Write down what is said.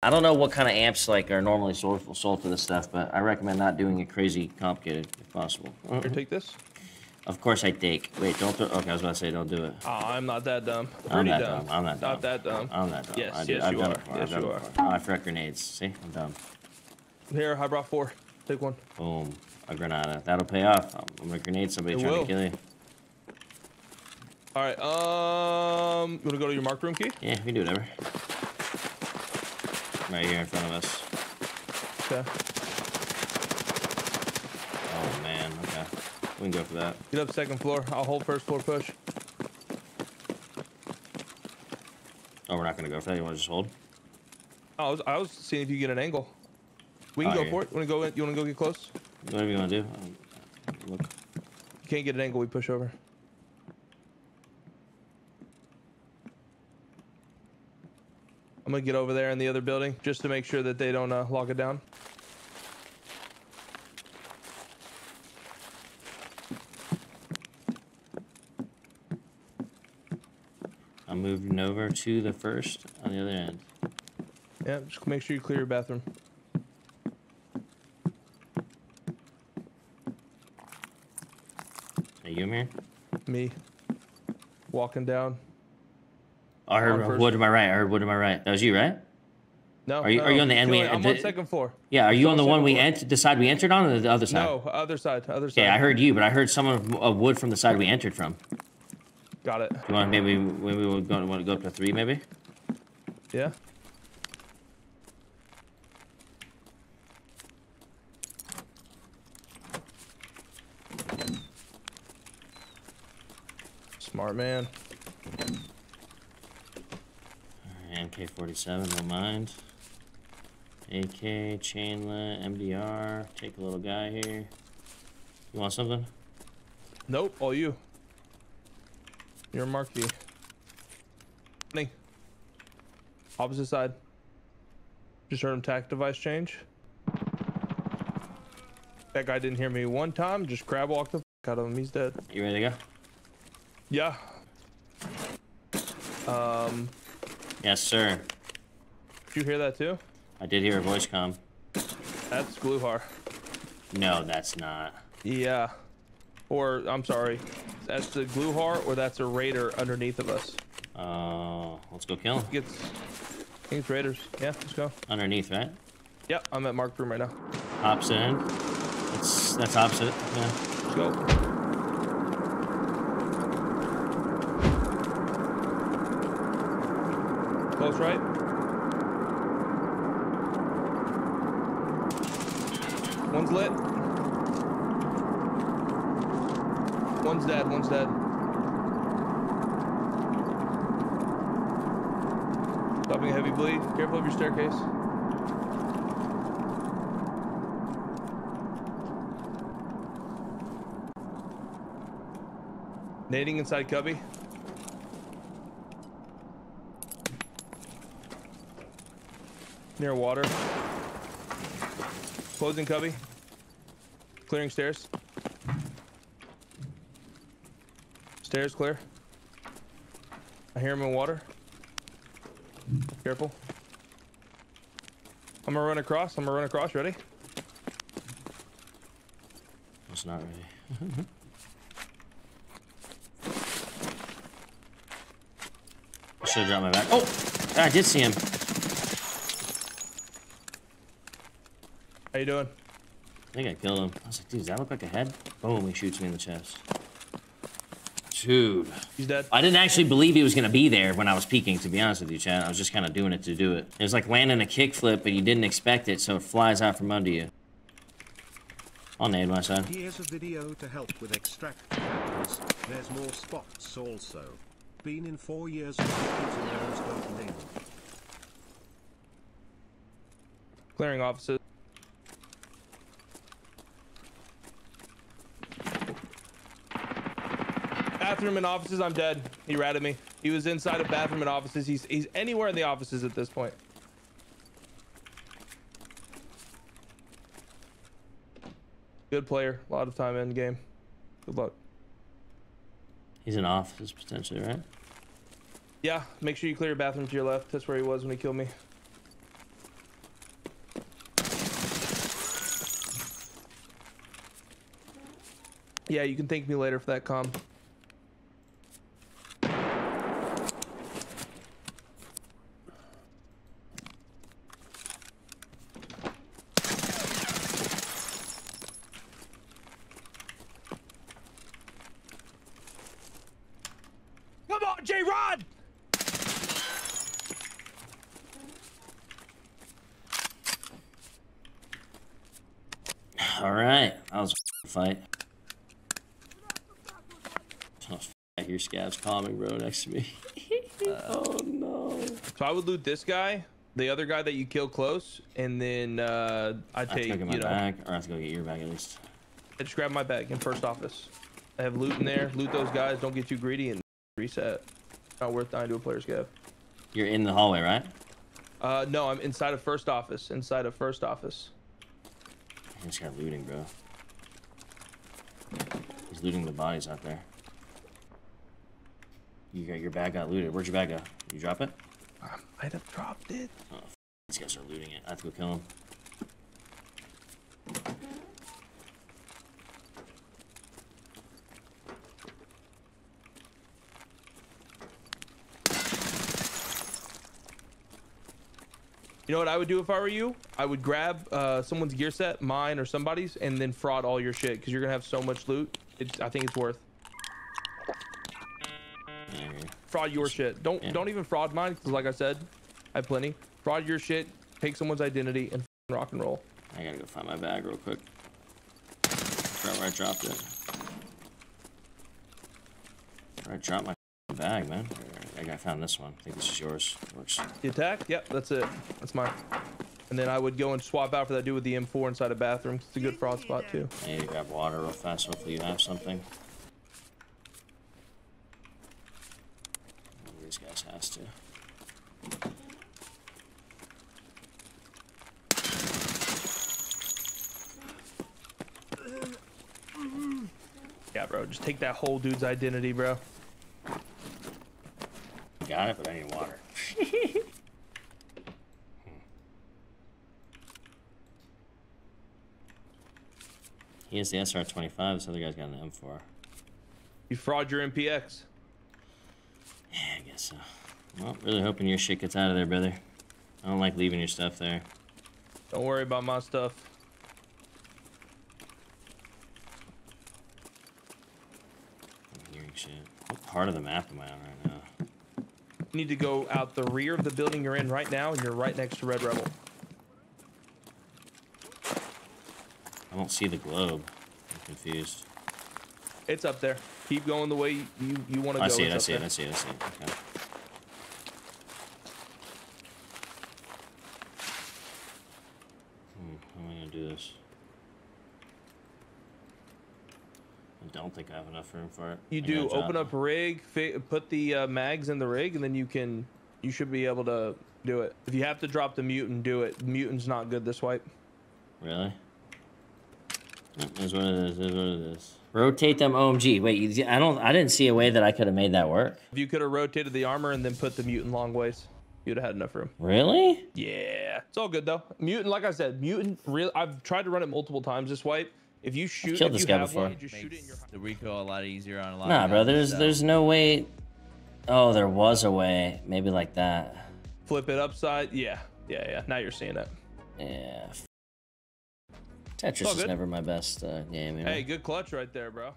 I don't know what kind of amps like are normally sold, sold to this stuff, but I recommend not doing it crazy complicated if possible. Here, take this. Of course I take. Wait, don't. Th okay, I was about to say don't do it. Oh, I'm not that dumb. I'm Pretty not dumb. dumb. I'm not dumb. Not that dumb. I'm not dumb. Yes, I do, yes, I've you done are. it before. Yes, I've done you are. before. Oh, I forgot grenades. See, I'm dumb. Here, I brought four. Take one. Boom. A granada. That'll pay off. I'm gonna grenade somebody It trying will. to kill you. All right. Um, you wanna go to your marked room key? Yeah, we can do whatever. Right here in front of us. Okay. Oh man. Okay. We can go for that. Get up second floor. I'll hold first floor push. Oh, we're not gonna go for that. You want to just hold? I was, I was seeing if you get an angle. We can Oh, go yeah. for it. Wanna go? In, you wanna go get close? Whatever you want to do. Look. You can't get an angle. We push over. I'm gonna get over there in the other building just to make sure that they don't uh, lock it down. I'm moving over to the first on the other end. Yeah, just make sure you clear your bathroom. Are you in here? Me walking down. I heard wood to my right. I heard wood to my right. That was you, right? No, Are you- no, are you on the end we- I'm the- on second floor. Yeah. Are you on the one we entered? The side we entered on, or the other side? No, other side, other side. Okay, I heard you, but I heard someone of wood from the side we entered from. Got it. You want maybe maybe we'll go, want to go up to three, maybe? Yeah. Smart man. MK47, no mind. AK, chainlet, MDR. Take a little guy here. You want something? Nope, all you. You're a marquee. Me. Opposite side. Just heard him tack device change. That guy didn't hear me one time. Just crab walked the f out of him. He's dead. You ready to go? Yeah. Um, Yes, sir. did you hear that too? I did hear a voice come. That's Gluhar. No, that's not. Yeah. Or, I'm sorry. That's the Gluhar or that's a raider underneath of us. Uh, let's go kill him. Gets, I think it's raiders. Yeah, let's go. Underneath, right? Yep, I'm at Mark Room right now. Opposite end. That's that's opposite. Yeah. Let's go. Close right. One's lit. One's dead, one's dead. Stopping a heavy bleed. Careful of your staircase. Nading inside cubby. Near water. Closing cubby. Clearing stairs. Stairs clear. I hear him in water. Careful. I'm gonna run across. I'm gonna run across. Ready? It's not ready. I should have dropped my back. Oh, I did see him. How you doing? I think I killed him. I was like, dude, does that look like a head? Boom, he shoots me in the chest. Dude. He's dead. I didn't actually believe he was going to be there when I was peeking, to be honest with you, Chad. I was just kind of doing it to do it. It was like landing a kickflip, but you didn't expect it, so it flies out from under you. I'll nade my side. Here's a video to help with extract cameras. There's more spots also. Been in four years of don't name. Clearing offices. bathroom and offices, I'm dead. He ratted me. He was inside of bathroom and offices. He's he's anywhere in the offices at this point. Good player. A lot of time in game. Good luck. He's in offices potentially, right? Yeah. Make sure you clear your bathroom to your left. That's where he was when he killed me. Yeah, you can thank me later for that com. Come on, J Rod! All right, that was a fight. Oh, I hear scavs calming, bro, next to me. oh no. So I would loot this guy, the other guy that you kill close, and then uh, I'd I have take, go my you know, bag, or I have to go get your bag at least. I just grab my bag in first office. I have loot in there. Loot those guys. Don't get too greedy and reset. Not worth dying to a player's gap. You're in the hallway, right? Uh, no, I'm inside of first office. Inside of first office. I just got looting, bro. He's looting the bodies out there. You got your bag got looted. Where'd your bag go? You drop it? I might have dropped it. Oh, f- these guys are looting it. I have to go kill them. You know what I would do if I were you? I would grab uh, someone's gear set, mine or somebody's, and then fraud all your shit because you're gonna have so much loot. It's, I think it's worth. Fraud your shit. Don't Yeah. don't even fraud mine because, like I said, I have plenty. Fraud your shit. Take someone's identity and rock and roll. I gotta go find my bag real quick. Forgot where I dropped it. I dropped my bag, man. I think I found this one. I think this is yours. Works. The attack? Yep, that's it. That's mine. And then I would go and swap out for that dude with the M4 inside a bathroom. It's a good fraud spot too. I need to grab water real fast. Hopefully you have something. One of These guys has to. Yeah, bro. Just take that whole dude's identity, bro. Got it, but I need water. he has the SR-25. This other guy's got an M4. You fraud your MPX. Yeah, I guess so. Well, really hoping your shit gets out of there, brother. I don't like leaving your stuff there. Don't worry about my stuff. I'm hearing shit. What part of the map am I on right now? You need to go out the rear of the building you're in right now, and you're right next to Red Rebel. I don't see the globe. I'm confused. It's up there. Keep going the way you, you, want to go. I see it, I see it. I see it, I see it. Okay. Hmm, how am I gonna do this? I don't think I have enough room for it. You I do open it. up rig, fi- put the uh, mags in the rig, and then you can you should be able to do it. If you have to drop the mutant, do it. Mutant's not good this wipe. Really? It is what it is. It is what it is. Rotate them OMG. Wait, you, I don't. I didn't see a way that I could have made that work. If you could have rotated the armor and then put the mutant long ways, you'd have had enough room. Really? Yeah, it's all good though. Mutant, like I said, mutant. Real. I've tried to run it multiple times this wipe. If you shoot, killed if this you guy before. one, you just shoot it in your. The recoil a lot easier on a lot. Nah, of bro. There's so. there's no way. Oh, there was a way. Maybe like that. Flip it upside. Yeah, yeah, yeah. Now you're seeing it. Yeah. Tetris is never my best uh, game. You know? Hey, good clutch right there, bro.